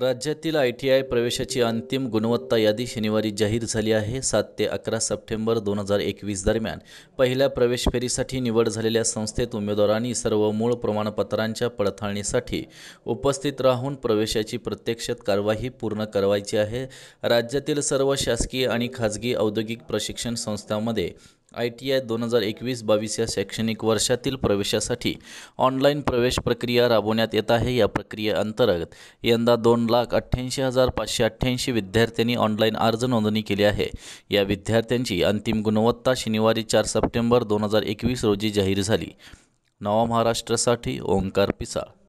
राज्यातील I T I प्रवेशाची अंतिम गुणवत्ता यादी शनिवारी जाहीर झाली आहे. सात ते अकरा सप्टेंबर दोन हजार एकवीस दरम्यान पहिल्या प्रवेश फेरीसाठी निवड झालेल्या संस्थेत उमेदवारांनी सर्व मूळ प्रमाणपत्रांच्या पडताळणीसाठी उपस्थित राहून प्रवेशाची प्रत्यक्षात कार्यवाही पूर्ण करायची आहे. राज्यातील सर्व शासकीय आणि खाजगी औद्योगिक प्रशिक्षण संस्थांमध्ये आय टी आय दोन हजार एकवीस बावीस या शैक्षणिक वर्षातील प्रवेशासाठी ऑनलाईन प्रवेश प्रक्रिया राबवण्यात येत आहे. या प्रक्रियेअंतर्गत यंदा दोन लाख अठ्ठ्याऐंशी हजार पाचशे अठ्ठ्याऐंशी विद्यार्थ्यांनी ऑनलाईन अर्ज नोंदणी केली आहे. या विद्यार्थ्यांची अंतिम गुणवत्ता शनिवारी चार सप्टेंबर दोन हजार एकवीस रोजी जाहीर झाली. नवा महाराष्ट्रासाठी ओंकार पिसाळ